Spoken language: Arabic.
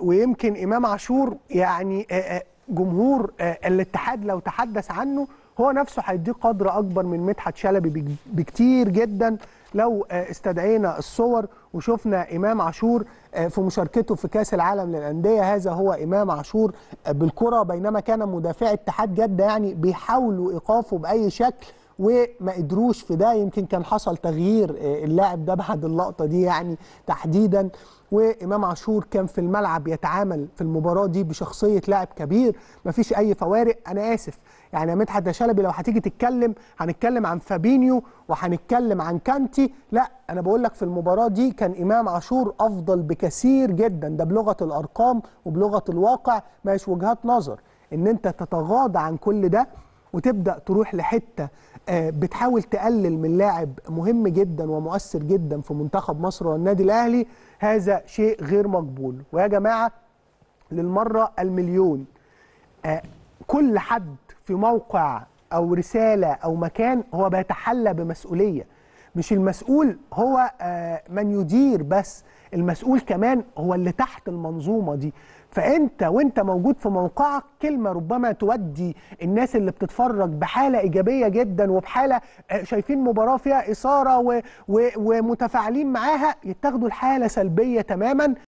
ويمكن إمام عاشور يعني جمهور الاتحاد لو تحدث عنه هو نفسه هيديه قدر أكبر من مدحت شلبي بك- بكتير جدا. لو استدعينا الصور وشفنا إمام عاشور في مشاركته في كأس العالم للأندية هذا هو إمام عاشور بالكرة بينما كان مدافع اتحاد جدة يعني بيحاولوا إيقافه بأي شكل. وما قدروش في ده. يمكن كان حصل تغيير آه، اللاعب ده بعد اللقطة دي يعني تحديدا. وإمام عاشور كان في الملعب يتعامل في المباراة دي بشخصية لاعب كبير. مفيش أي فوارق. أنا آسف. يعني يا مدحت شلبي لو هتيجي تتكلم هنتكلم عن فابينيو وهنتكلم عن كانتي. لا أنا بقول لك في المباراة دي كان إمام عاشور أفضل بكثير جدا. ده بلغة الأرقام وبلغة الواقع مش وجهات نظر. إن أنت تتغاضى عن كل ده وتبدأ تروح لحتة آه، بتحاول تقلل من لاعب مهم جدا ومؤثر جدا في منتخب مصر والنادي الأهلي هذا شيء غير مقبول. ويا جماعة للمرة المليون آه، كل حد في موقع أو رسالة أو مكان هو بيتحلى بمسؤولية. مش المسؤول هو آه، من يدير بس المسؤول كمان هو اللي تحت المنظومة دي. فأنت وأنت موجود في موقعك كلمة ربما تودي الناس اللي بتتفرج بحالة إيجابية جدا وبحالة آه، شايفين مباراة فيها إثارة ومتفاعلين معاها يتاخدوا الحالة سلبية تماما.